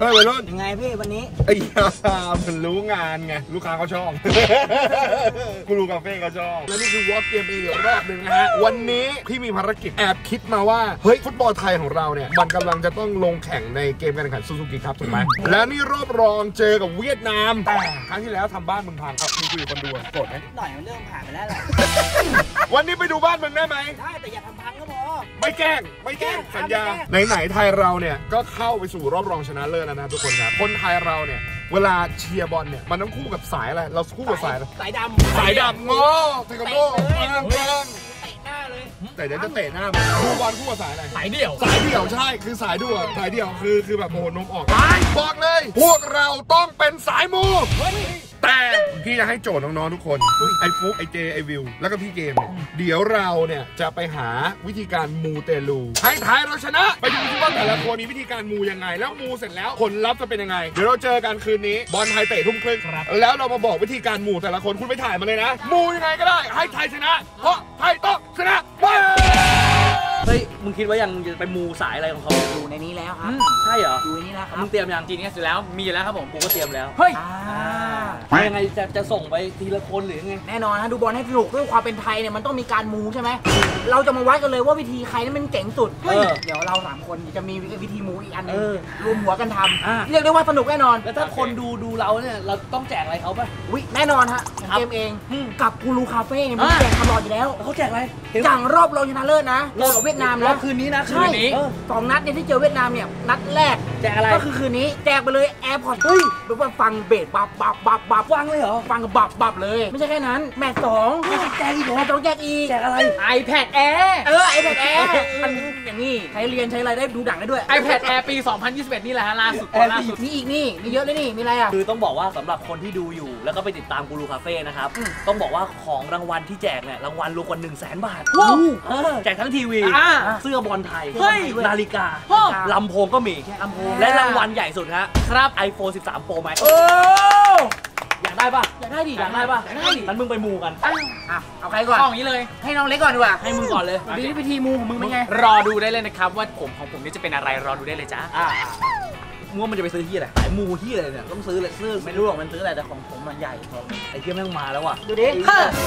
เฮ้ยวัยรุ่นยังไงพี่วันนี้ไอ้ยามันรู้งานไงลูกค้าเขาชอบกูรู้คาเฟ่เขาชอบแล้วนี่คือวอล์กเกมอีกรอบหนึ่งนะฮะวันนี้พี่มีภารกิจแอบคิดมาว่าเฮ้ยฟุตบอลไทยของเราเนี่ยมันกำลังจะต้องลงแข่งในเกมการแข่งขันซูซูกิครับถูกไหมแล้วนี่รอบรองเจอกับเวียดนามแต่ครั้งที่แล้วทำบ้านมึงพังครับมึงคุยกับคนดูอะโกรธไหมหน่อยมันเรื่องผ่านไปแล้วแหละวันนี้ไปดูบ้านมึงได้ไหมได้แต่อย่าทำพังก็พอ ไม่แกล้ง ไม่แกล้ง สัญญา ไหนๆไทยเราเนี่ย ก็เข้าไปสู่รอบรองชนะเลิศแล้วนะทุกคนครับคนไทยเราเนี่ย เวลาเชียร์บอลเนี่ย มันต้องคู่กับสายอะไร เราคู่กับสายอะไรสายดำสายดำโง่เทควันโดเตะเลยเปิงเปิงเตะหน้าเลยแต่เดี๋ยวจะเตะหน้ามึงดูบอลคู่กับสายอะไร สายเดี่ยว สายเดี่ยวใช่ คือสายด่วนสายเดี่ยวคือคือแบบโอ้โหนมออกบอกเลย พวกเราต้องเป็นสายมู แต่พี่จะให้โจทย์น้องๆทุกคน ไอ้ฟุกไอ้เจ ไอ้วิว แล้วก็พี่เกมเนี่ยเดี๋ยวเราเนี่ยจะไปหาวิธีการมูเตลูให้ทายเราชนะ ไปดูซิว่าแต่ละคนมีวิธีการมูยังไง แล้วมูเสร็จแล้วผลลัพธ์จะเป็นยังไง เดี๋ยวเราเจอกันคืนนี้ บอลไทยเตะทุ่มครึ่งแล้วเรามาบอกวิธีการมูแต่ละคนคุณไปถ่ายมาเลยนะ มูยังไงก็ได้ ให้ไทยชนะ เพราะไทยต้องชนะไป เฮ้ย มึงคิดว่ายังจะไปมูสายอะไรของเขาอยู่ในนี้แล้วครับใช่เหรออยู่ในนี้แล้วครัมึบงเตรียมยังจีนเนี่ยเสร็จแล้วมีอยู่แล้วครับผมกูก็เตรียมแล้วเฮ้ยอ่ายังไงจะจะส่งไปทีละคนหรือยังไงแน่นอนนะดูบอลให้สนุกด้วยความเป็นไทยเนี่ยมันต้องมีการมูใช่ไหมเราจะมาวัดกันเลยว่าวิธีใครนั้นมันเจ๋งสุดเออเดี๋ยวเราสามคนจะมีวิธีมูอีกอันหนึงเออรวมหัวกันทอ่าำเรียกได้ว่าสนุกแน่นอนแล้วถ้าคนดูดูเราเนี่ยเราต้องแจกอะไรเขาป่ะวิแน่นอนฮะครับเกมเองอืมกับกูรูคาเฟ่เนี่ยมันอ่าแจกตลอดอยู่แล้วแล้วเขาแจกอะไรเห็นอย่างรอบรองชนะเลิศนะเจอกับเวียดนามรอนะบคืนนี้นะใช่คืนนี้ เออสองนัดเนี่ยที่เจอเวียดนามเนี่ยนัดแรก แจกอะไร ก็คือคืนนี้แจกไปเลย AirPods เฮ้ยแบบว่าฟังเบสบับบับบับบับฟังเลยเหรอ ฟังกับบับบับเลย ไม่ใช่แค่นั้น แมตช์สองไม่ใช่แจกอีกเหรอแมตช์สองแจกอีกแจกอะไร iPad Air เออ iPad Air มันอย่างนี้ใช้เรียนใช้อะไรได้ดูหนังได้ด้วย iPad Air ปี 2021 นี่แหละฮะล่าสุด Air ล่าสุดมีอีกนี่มีเยอะเลยนี่มีอะไรอะคือต้องบอกว่าสำหรับคนที่ดูอยู่แล้วก็ไปติดตามกูรูคาเฟ่นะครับต้องบอกว่าของรางวัลที่แจกเนี่ยรางวัลรวมกว่า1 0 0 0 0แสนบาทว้าวเออแจกทั้งทีวีอ่าเสื้อบอลไทยเฮ้ยนาฬิกาโอ้ลำโพงก็มีลำโพงและรางวัลใหญ่สุดฮะครับ iPhone 13 Pro Max โอ้อยากได้ปะอยากได้ดิอยากได้ปะอยากได้ดิงั้นมึงไปมูกันอะเอาใครก่อนเอาอย่างนี้เลย ให้น้องเล็กก่อนดีกว่า ให้มึงก่อนเลยดูวิธีมูของมึงเป็นไง รอดูได้เลยนะครับว่าผมของผมนี่จะเป็นอะไรรอดูได้เลยจ้าอะ มึงว่ามันจะไปซื้อที่อะไรสายมูที่อะไรเนี่ยต้องซื้อเลยซื้อไม่รู้หรอกมันซื้ออะไรแต่ของผมมันใหญ่พอไอ้เทียแม่งมาแล้วว่ะดูดิ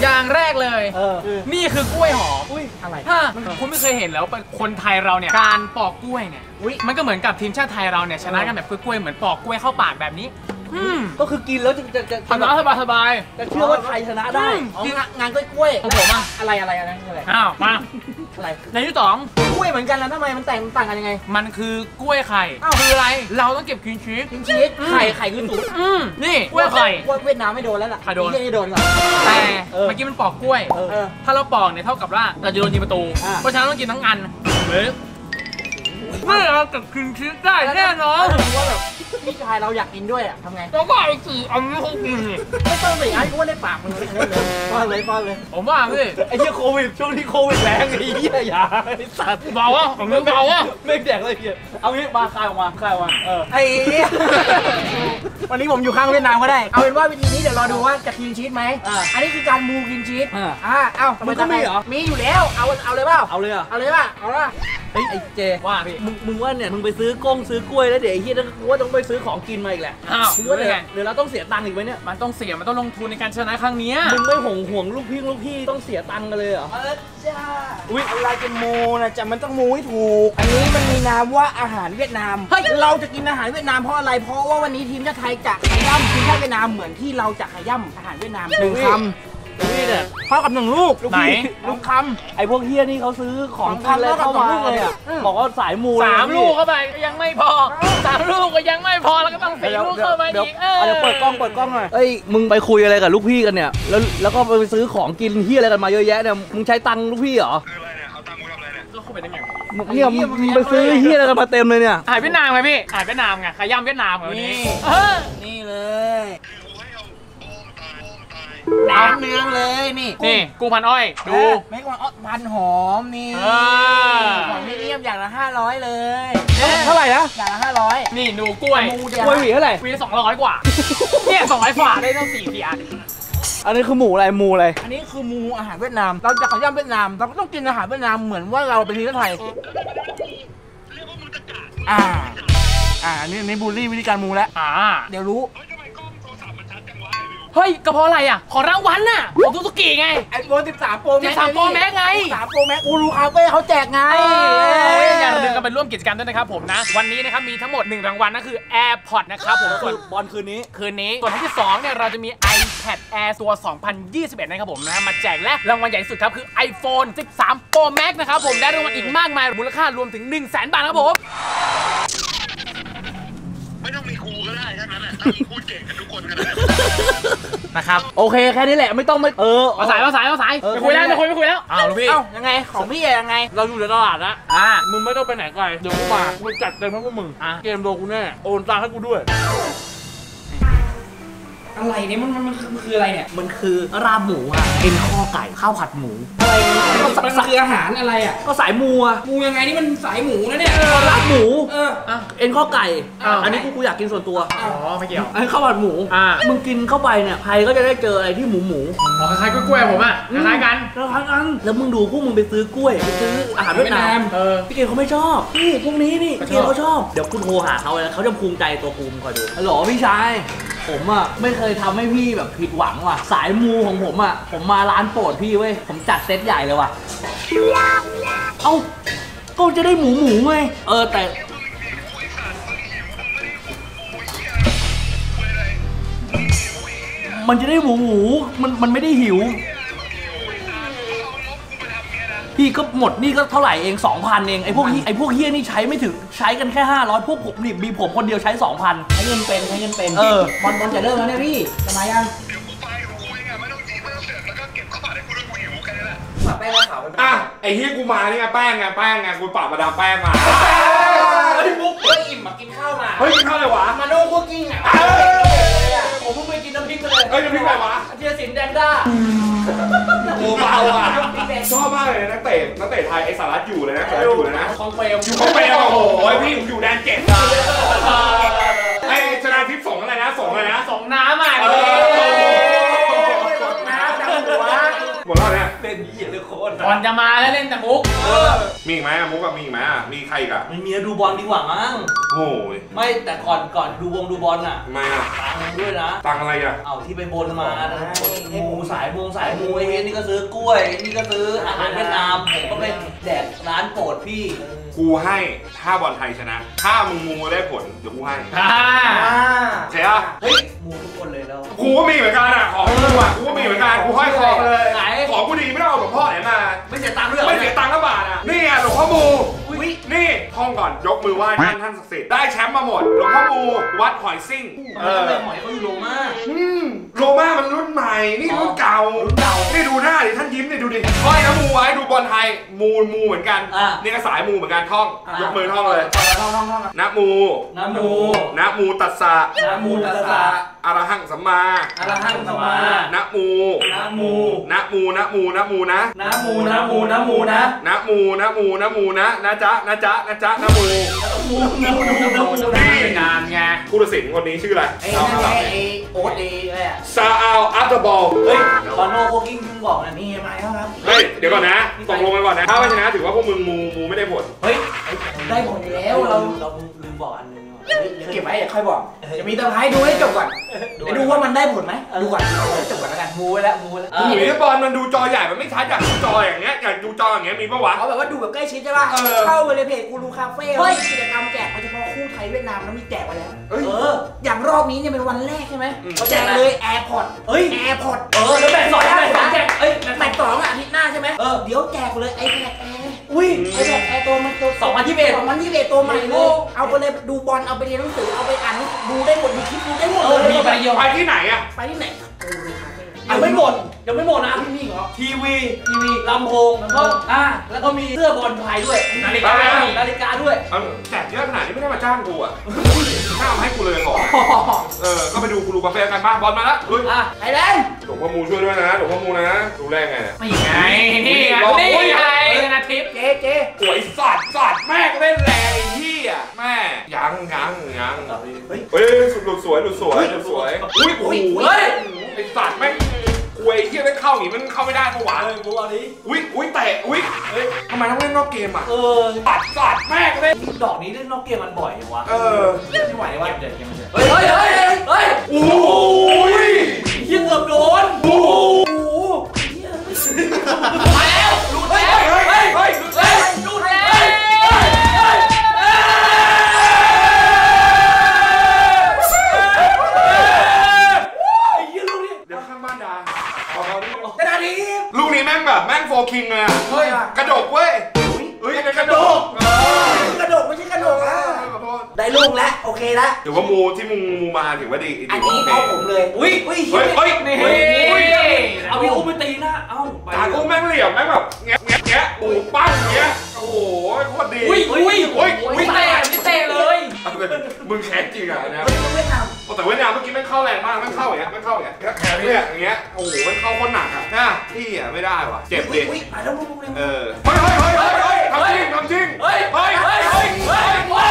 อย่างแรกเลย เออนี่คือกล้วยหอมอุ้ยอะไรถ้าคุณไม่เคยเห็นแล้วคนไทยเราเนี่ยการปอกกล้วยเนี่ยอุ๊ยมันก็เหมือนกับทีมชาติไทยเราเนี่ยชนะกันแบบกล้วยๆเหมือนปอกกล้วยเข้าปากแบบนี้ อืมก็คือกินแล้วจะจะจะทำน้ำสบายสบายจะเชื่อว่าไทยชนะได้อ๋องานงานกล้วยๆของผมอะอะไรอะไรอะไรอะไรอ้าวมาอะไรในที่สองกล้วยเหมือนกันแล้วทำไมมันแตกต่างกันยังไง มันคือกล้วยไข่อ้าวคืออะไร เราต้องเก็บคลีนชีสกินชีสไข่ไข่คือสูตรอืมนี่กล้วยไข่ว่าเวียดนามไม่โดนแล้วล่ะใครโดนไอ้เหี้ยนี่โดนก่อนแต่เออเมื่อกี้มันปอกกล้วยเออเออถ้าเราปอกเนี่ยเท่ากับว่าเราจะโดนยิงประตูอะเพราะฉะนั้นต้องกินทั้งอันเฮ้ย ไม่เราเก็บคลีนชีสได้แน่นอนถ้าสมมติว่าแบบพี่ชายเราอยากกินด้วยอะทำไงแล้วก็ไอ้สี่อันนี้คงกินนี่ไม่ต้องสิไอ้กูว่าในปากมึงเลยเลยป้อนเลยป้อนเลย ผมว่าพี่ไอ้เหี้ยโควิดช่วงนี้โควิดแรงไอ้เหี้ยอย่าไอ้สัตว์เบาอะผมเริ่มเบาอะไม่แดกเลยเหี้ยเอางี้มาคายออกมาคายออกมาเออไอ้เหี้ยวันนี้ผมอยู่ข้างเวียดนามก็ได้ เอาเป็นว่าวิธีนี้เดี๋ยวรอดูว่าจะกินชีสไหมอะอันนี้คือการมูกินชีสอะอ่าเอ้ามันก็มีเหรอมีอยู่แล้วเอาเอาเลยเปล่าเอาเลยเหรอะเอาเลยเปล่าเอาละ เฮ้ยไอ้เจว่าพี่มึงมึงว่าเนี่ยมึงไปซื้อกล้งซื้อกล้วยแล้วเดี๋ยวไอ้เหี้ยต้องกูว่าต้องไปซื้อของกินมาอีกแหละอ้าวมึงว่าไม่เดี๋ยวไงเดี๋ยวเราต้องเสียตังค์อีกไหมเนี่ยมันต้องเสียมันต้องลงทุนในการชนะครั้งเนี้ยมึงไม่ห่วงห่วงลูกพี่ลูกพี่ต้องเสียตังค์กันเลยเหรอมาแล้วจ้าอุ๊ย อะไรจะมูนะจะมันต้องมูให้ถูก อันนี้มันมีนามว่าอาหารเวียดนามเฮ้ยเราจะกินอาหารเวียดนามเพราะอะไร เพราะว่าวันนี้ทีมชาติไทยจะขย่ำทีมชาติเวียดนามเหมือนที่เราจะขย่ำอาหารเวียดนามหนึ่งคลูก พี่เนี่ยำเท่ากับหนึ่งลูกไหน ลูกคไอ้พวกเฮียนี่เขาซื้อของกินอะไรเข้ามาเนี่ยอืมบอกว่าสายมูสามเลยลูกเข้าไปก็ยังไม่พอสามลูกก็ยังไม่พอแล้วก็ต้องสี่เดี๋ยวลูกเดี๋ยวเข้าไปเดี๋ยวอีกเอาเดี๋ยวเปิดกล้องเปิดกล้องหน่อยเอ้ยมึงไปคุยอะไรกับลูกพี่กันเนี่ยแล้วแล้วก็ไปซื้อของกินเฮียอะไรกันมาเยอะแยะเนี่ยมึงใช้ตังค์ลูกพี่เหรอก็เข้าไปได้ไงวะมึงเนี่ยมึงไปซื้อเฮียอะไรกันมาเต็มเลยเนี่ยอาหารเวียดนามไงพี่อาหารเวียดนามไงขย่ำเวียดนามไงวันนี้เออำนี่เลยแห นมเนืองเลยนี่นี่กูพันอ้อยดูไม่กว่าอ้อพันหอมนี่เออของนี่เยี่ยมอย่างละห้าร้อยเลยเท่าไหร่นะอย่างละห้าร้อยนี่ดูกล้วยมูเดียวกล้วยหวีเท่าไหร่วีสองร้อยกว่าเนี่ยสองร้อยกว่าได้ตั้งสี่สี่อันอันนี้คือหมูอะไรหมูอะไร อันนี้คือมูอาหารเวียดนาม เราจะขย่ำเวียดนาม เราก็ต้องกินอาหารเวียดนามเหมือนว่าเราเป็นทีมชาติไทยอ่า อ่าอันนี้อันนี้บูลลี่วิธีการมูแล้ว อ่า เดี๋ยวรู้ เฮ้ยก็เพราะอะไรอะ ขอรางวัลน่ะของซูซูกิไง ไอโฟน13 Pro Max 13 Pro Max ไง 13 Pro Max อูรูคาเฟ่เขาแจกไงอย่าลืมกันไปร่วมกิจกรรมด้วยนะครับผมนะ วันนี้นะครับมีทั้งหมด 1 รางวัลนั่นคือ AirPods นะครับผมส่วนบอลคืนนี้ คืนนี้ ส่วนที่ 2 เนี่ยเราจะมี iPad Air ตัว 2021 นะครับผมนะมาแจกและรางวัลใหญ่ที่สุดครับคือ iPhone 13 Pro Max นะครับผมได้รางวัลอีกมากมายมูลค่ารวมถึง 1 0 0 0 0แบาทครับผมไม่ พูดเก่งกันทุกคนกันนะนะครับ โอเคแค่นี้แหละไม่ต้องไม่เออมาสายมาสายมาสายเออไม่คุยแล้วไม่คุยไม่คุยแล้วอ้าวลูกพี่เอ้ายังไงของพี่อะยังไง เราอยู่ในตลาดนะอ่ามึงไม่ต้องไปไหนไกลเดี๋ยวกูมากูจัดเต็มให้พวกมึงอะเกมโดนกูแน่โอนตังค์ให้กูด้วย อะไรเนี่ยมันมันมันคือมันคืออะไรเนี่ยมันคือราบหมูอะเอ็นข้อไก่ข้าวผัดหมูอะไรเนี่ยมันคืออาหารอะไรอะก็สายมูอะมูยังไงนี่มันสายหมูนะเนี่ยลาบหมู เออเอ็นข้อไก่อ้าวอันนี้กูกูอยากกินส่วนตัวอ๋อไม่เกี่ยวอันนี้ข้าวผัดหมูอ่า มึงกินเข้าไปเนี่ยใครก็จะได้เจออะไรที่หมูหมูอ๋อคล้ายๆกล้วยๆผมอะคล้ายๆกัน แล้วครั้งนั้นแล้วมึงดูพวกมึงไปซื้อกล้วยไปซื้ออาหารเวียดนามเออพี่เกมเขาไม่ชอบนี่พวกนี้นี่เขาพี่ชอบเกมเขาชอบเดี๋ยวคุณโทรหาเขาเลยเขาจะภูมิใจตัวกูมงคอยดูฮัลโหลพี่ชายผมอะไม่เคยทำให้พี่แบบผิดหวังว่ะ สายมูของผมอะ ผมมาร้านโปรดพี่เว้ย ผมจัดเซตใหญ่เลยว่ะ เอ้า ก็จะได้หมูหมูไง เออแต่มันจะได้หมูหมูมันมันไม่ได้หิว พี่ก็หมดนี่ก็เท่าไหร่เอง2,000เองไอ้พวกนี้ไอ้พวกเฮียนี่ใช้ไม่ถึงใช้กันแค่ 500 พวกผมนี่มีผมคนเดียวใช้ 2,000 ใช้เงินเป็นใช้เงินเป็นเออบอลบอลจะเริ่มแล้วเนี่ยพี่ทำไมยังเดี๋ยวกูไปกูคุยไงไม่ต้องจีบไม่ต้องเสือกแล้วก็เก็บข้าวผัดให้กูด้วยกูหิวแค่นั้นแหละแป้งขาวเป็นอะไอ้เฮียกูมานี่ไงแป้งไงแป้งไงกูปรับมาดามแป้งมาเฮ้ยมุกเฮ้ยอิ่มอะกินข้าวมาเฮ้ยกินข้าวเลยวะมาโน่พวกกิ้งอะเอ้ยผมเพิ่งไปกินน้ำพริกมาเลยเฮ้ยน้ำพริกอะไรวะเทียสินแดงด้าโอ้เบาอะ ชอบมากเลยนักเตะนักเตะไทยไอ้สารัตอยู่เลยนะสารัตอยู่เลยนะของเปรมอยู่เขาเปรมโอ้โหพี่ผมอยู่แดนเจ็ดอะไอ้ชนะทิพย์ส่งอะไรนะส่งอะไรนะส่งน้ำอะ ก่อนจะมาแล้วเล่นแต่มุกมีอีกไหมอะมุกอะมีอีกไหมอะมีใครอีกอะไม่มีแล้วดูบอลดีกว่ามั้งโอ้ยไม่แต่ก่อนก่อนดูวงดูบอลน่ะทำไมอะตังค์ด้วยนะ ตังอะไรอะเอาที่ไปบนมามูสายมงสายมูไอ้เฮนี่ก็ซื้อกล้วยนี่ก็ซื้ออาหารเวียดนามผมก็ไปแดกร้านโปรดพี่ กูให้ถ้าบอลไทยชนะ ถ้ามึงมูได้ผลเดี๋ยวกูให้อ่าอ่าโอเคอะเฮ้ยมูทุกคนเลยแล้ว กูก็มีเหมือนกันอะของกูอะกูก็มีเหมือนกันกูห้อยคอไปเลยไหน ของกูดีไม่ต้องเอาหลวงพ่อไหนมาไม่เสียตังค์ด้วยหรอไม่เสียตังค์ละบาทอะนี่อะหลวงพ่อมู อุ้ยนี่ท่องก่อนยกมือไหว้ท่านท่านศักดิ์สิทธิ์ได้แชมป์มาหมดหลวงพ่อมูวัดหอยซิ่งเออหอยเขาอยู่โรมาอืมโรม่ามันรุ่นใหม่นี่รุ่นเก่ารุ่นเก่านี่ดูหน้าดิท่านยิ้มดิดูดิห้อยนะมูไว้ดูบอลไทยมูมูเหมือนกันอะนี่ก็สายมูเหมือนกันท่อง ยกมือท่องเลยท่องท่องท่องนะมูน้ำมูนะมูตัสสะน้ำมูตัสสะ อรหังสัมมาอรหังสัมมานะมูน้ำมูนะมูนะมูนะมูนะน้ำมูน้ำมูน้ำมูนะนะมูนะมูนะมูนะนะจ๊ะนะจ๊ะนะจ๊ะนะมูมูน้ำมูน้ำมูนี่งานไงผู้ตัดสินคนนี้ชื่ออะไรไอ้นั่นไงไอ้โอ๊ตไอ้อะไรอะซาอัลอัตเตอร์บอลเฮ้ยบอลโน่โคกิ้งมึงบอกนะมีอะไรบ้างครับเฮ้ยเดี๋ยวก่อนนะตกลงกันก่อนนะถ้าไม่ชนะถือว่าพวกมึงมูมูไม่ได้ผลเฮ้ยได้ผลอยู่แล้วเราเราเราลืมบอกอันนึง เดี๋ยวเก็บไว้เดี๋ยวค่อยบอกจะมีเตอร์ไพรส์ดูให้จบก่อนเดี๋ยวดูว่ามันได้ผลไหมดูก่อนเดี๋ยวจบก่อนแล้วกันมูไว้แล้วมูไว้แล้วหนีบอลมันดูจอใหญ่มันไม่ชัดอย่างดูจออย่างเงี้ยอย่างดูจออย่างเงี้ยมีปะวะเขาแบบว่าดูแบบใกล้ชิดใช่ป่ะเออเข้าไปเลยเพจกูรูคาเฟ่เฮ้ยกิจกรรมแจกโดยเฉพาะคู่ไทยเวียดนามแล้วมีแจกไปแล้วเอ้ยเอออย่างรอบนี้เนี่ยเป็นวันแรกใช่ไหมอืมเขาแจกเลย AirPods เฮ้ย AirPods เออแล้วแบ่งสองแบ่งสองแจกเอ้ยแมตช์สองอะอาทิตย์หน้าใช่ไหมเออเดี๋ยวแจกเลย iPad Air อุ้ ย iPad Air ตัวมันตัว2021 2021ตัวใหม่เลย เอาไปเลยดูบอล เอาไปเรียนหนังสือ เอาไปอ่านหนังสือดูได้หมด ดูคลิปดูได้หมดเอเลอยมีประโยชน์ไปที่ไหนอะไปที่ไหนกูรูคาเฟ่ยังไม่หมด ยังไม่หมดนะที่นี่เหรอทีวีทีวีลำโพงแล้วก็อ่าแล้วก็มีเสื้อบอลไทยด้วยนาฬิกานาฬิกาด้วยเอาแจกเยอะขนาดนี้ไม่ได้มาจ้างกูอะถ้าเอาให้กูเลยก่อนเออก็ไปดูกูรูกาแฟกันบ้างบอลมาแล้วเฮ้ยอะไทยแลนด์หลวงพ่อมูช่วยด้วยนะหลวงพ่อมูนะดูแลไงเนี่ยนี่ไงนี่ไงนี่ไงชนะทิพย์เจ๊เจ๊โอ้ยสัตว์สัตว์แม่งเล่นแรงไอ้ที่อะแม่ยังยังยังเฮ้ยเฮ้ยสุดหลุดสวยหลุดสวยหลุดสวยอุ้ยโอ้โหเฮ้ยไอ้สัตว์แม่ งอวยเฮียไม่เข้าอย่างงี้มันเข้าไม่ได้ปะวะเออมูเอาดิอุ้ยอุ้ยเตะอุ้ยเฮ้ยทำไมต้องเล่นนอกเกมอะเออปัดสัดแม่งเลยดอกนี้เล่นนอกเกมมันบ่อยจังวะเออไม่ไหววะเดี๋ยวเกมมันเดี๋ยวเฮ้ยเฮ้ยเฮ้ยเฮ้ยโอ้ยเหี้ยังเกือบโดนโอ้โหมาแล้วหลุดแล้วเฮ้ยเฮ้ย คิงเลยอะเฮ้ย กระดกเว้ยเฮ้ยกระดกเออกระโดดไม่ใช่กระโดดเออะอขอโทษได้ลูกแล้วโอเคแล้วถือว่ามูที่มูมูมาถือว่าดีอันนี้เข้าผมเลยอุ้ยอุ้ยเฮ้ยเฮ้ยนี่เฮ้ยเฮ้ยเอาพี่อุ้มไปตีหน้า เอ้าไปตากูแม่งเหลี่ยมแม่งแบบแงะแงะแงะโอ้โหปั้งอย่างเงี้ย โอ้โหโคตรดีอุ้ยอุ้ยอุ้ยอุ้ยเตะนี่เตะเลยมึงแค้นจริงอะอันเนะเวียดนามแต่เวียดนามเมื่อกี้แม่งเข้าแรงมากแม่งเข้าอย่างเงี้ยแม่งเข้าอย่างเงี้ยแขนเนี่ยอย่างเงี้ย โอ้โหแม่งเข้าโคนหนัก อะนะพี่อะไม่ได้ว่ะ เจ็บดิอุ้ยมาแล้วลูกเร็วเออเฮ้ยเฮ้ยเฮ้ยเฮ้ยเฮ้ยทำจริงทำจริงเฮ้ยเฮ้ยเฮ้ยเฮ้ยเฮ้ยโอ้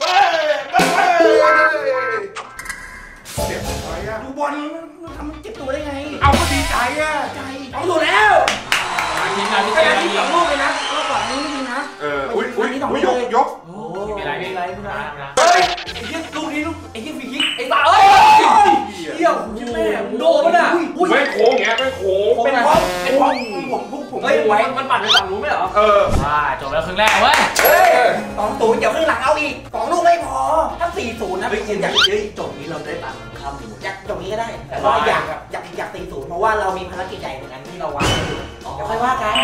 เฮ้ยเฮ้ยเฮ้ยเสียบไปอะดูบอลมันทำเจ็บตัวได้ไง เอาก็ดีใจอะใจเอาอยู่แล้วทีมงานพี่กเจระดาษมีทีมสองลูกเลยนะรอบก่อนนี้ไม่ดีนะ เออ อุ้ยอุ้ยอันนี้สองอุ้ยลูยกกเลยยกมีอะ ไรมีอะไรมีอะไรเฮ้ยไอ้เหี้ยลูกนี้ลูกไอ้เหี้ยฟรีคิกไอ้ตาเอ้ยเหี้ยชิบแม่มึงโดนมันอะอุ้ยไม่โค้งอย่างเงี้ยไม่โค้งเป็นเพราะเป็นเพราะผมพวกผมเฮ้ยไม่ไว้มันมันปั่นไปฝั่งนู้นไม่เหรอเออว้าจบแล้วครึ่งแรกเว้ยเฮ้ยสองศูนย์เดี๋ยวครึ่งหลังเอาอีกสองลูกไม่พอถ้าสี่ศูนย์นะเฮ้ยผมอยากเฮ้ยจบนี้เราได้ตังค์ข้ามหนึ่งอยากตรงนี้ก็ได้แต่ว่าอยากอยากอยากตีศูนย์เพราะว่าเรามีภารกิจใหญ่เหมือนกันที่เราวางไว้อยู่เดี๋ยวค่อยว่ากัน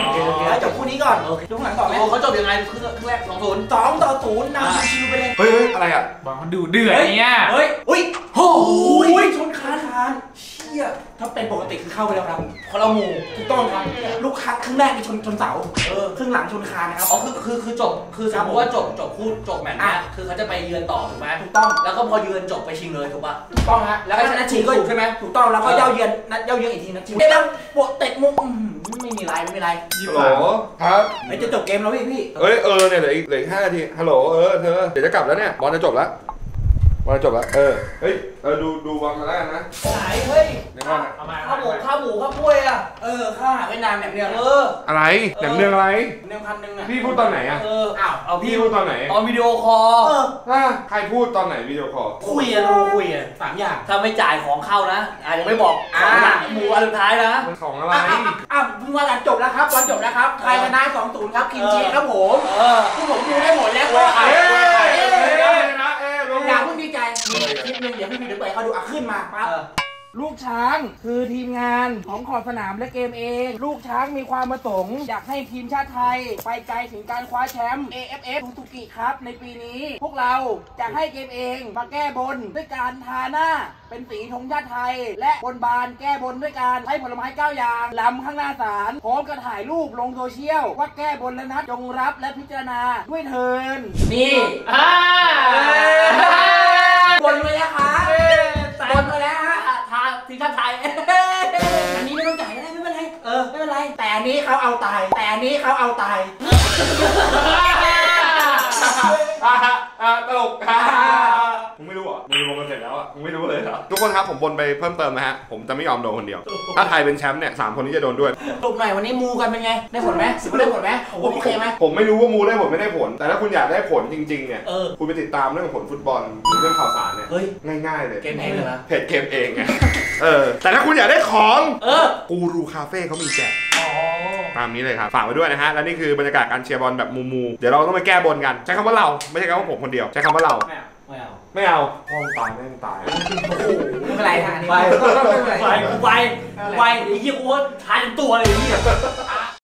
แล้วจบคู่นี้ก่อนดูข้างหลังต่อไหมโอ้เขาจบยังไงครึ่งครึ่งแรกสองศูนย์สองต่อศูนย์นำชิวๆไปเลย เฮ้ยเฮ้ยอะไรอะ บอลเขาดูเดือดเนี่ยเฮ้ยอุ้ยโอ้ยชนคานคานเชี่ยถ้าเป็นปกติคือเข้าไปแล้วครับคนละหมู่ถูกต้องครับ ลูกคัดครึ่งแรกนี่ชนชนเสา เออ ครึ่งหลังชนคานนะครับ อ๋อคือคือคือจบ คือสมมติว่าจบจบคู่จบแมตช์เนี้ยคือเขาจะไปเยือนต่อถูกไหมถูกต้อง แล้วก็พอเยือนจบไปชิงเลยถูกป่ะถูกต้องฮะ แล้วก็ชนะชิงก็ถูกใช่ไหมถูกต้อง แล้วก็เย้าเยือนนัดเย้าเยือนอีกทีนัดชิงได้แล้วโปะเตะมุม อื้อหือไม่มีไรไม่มีไรฮัลโหลครับไม่จะจบเกมแล้วพี่พี่เฮ้ยเออเนี่ยเหลืออีกเหลืออีกห้านาทีฮัลโหลเออเธอเดี๋ยวจะกลับแล้วเนี่ยบอลจะจบแล้ว บอลจะจบแล้วเออ เฮ้ย เออดูดูบอลกันแล้วกันนะไหนเฮ้ยเดี๋ยวก่อนนะเอามาข้าวหมูข้าวหมูข้าวกล้วยอะ เออค่าอาหารเวียดนามแบบเนี้ยเออ อะไรแหนมเนืองอะไรเนืองพันหนึ่งอะพี่พูดตอนไหนอะ เออ อ้าว เอาพี่พี่พูดตอนไหน ตอน video call เอออะใครพูดตอนไหน video call คุยอะเราคุยอะสามอย่าง ถ้าไม่จ่ายของเข้านะอาจจะไม่บอกอ่าหมูอันสุดท้ายนะของอะไร อะอะอะอะเพิ่งว่ากันจบแล้วครับบอลจบแล้วครับ ใครชนะสองศูนย์ครับคิมชีครับผม เออพวกผมดูได้หมดแล้วว่าเอ้ย มีคลิปหนึงเดี๋ยวพี่พีเดี๋ยวไปเขาดูอะขึ้นมาปั๊บเออลูกช้างคือทีมงานของขอบสนามและเกมเอง ลูกช้างมีความประสงค์อยากให้ทีมชาติไทย ไปไกลถึงการคว้าแชมป์ AFF ซูซูกิครับในปีนี้ พวกเราจะให้เกมเองมาแก้บนด้วยการทาหน้า เป็นสีธงชาติไทย และบนบานแก้บนด้วยการใช้ผลไม้เก้าอย่างลำข้างหน้าศาลพร้อมกับถ่ายรูปลงโซเชียล ว่าแก้บนแล้วนะจงรับและพิจารณาด้วยเทินนี่ อ่า เขาเอาตาย แต่อันนี้เขาเอาตายอะอะตลกอะมึงไม่รู้เหรอมึงรู้มันเสร็จแล้วอะมึงไม่รู้เลยเหรอทุกคนครับผมบนไปเพิ่มเติมนะฮะ ผมจะไม่ยอมโดนคนเดียว ถ้าไทยเป็นแชมป์เนี่ยสามคนนี้จะโดนด้วยสรุปหน่อยวันนี้มูกันเป็นไง ได้ผลไหมได้ผลไหมโอเคไหมผมไม่รู้ว่ามูได้ผลไม่ได้ผล แต่ถ้าคุณอยากได้ผลจริงๆเนี่ยเออคุณไปติดตามเรื่องผลฟุตบอลหรือเรื่องข่าวสารเนี่ยเฮ้ยง่ายๆเลยเกมเองเลยนะเพจเกมเองไงเออ แต่ถ้าคุณอยากได้ของ เออกูรูคาเฟ่เขามีแจกอ๋อ ตามนี้เลยครับ ฝากไว้ด้วยนะฮะ และนี่คือบรรยากาศการเชียร์บอลแบบมูมู เดี๋ยวเราต้องไปแก้บนกัน ใช้คำว่าเรา ไม่ใช่คำว่าผมคนเดียว ใช้คำว่าเรา ไม่เอาไม่เอาพ่อมึงตายแม่งตาย ไม่เป็นไรฮะอันนี้ไปไม่เป็นไรไปกูไปกูไปไอ้เหี้ยกูว่าทานตัวเลยไอ้เหี้ยอ่า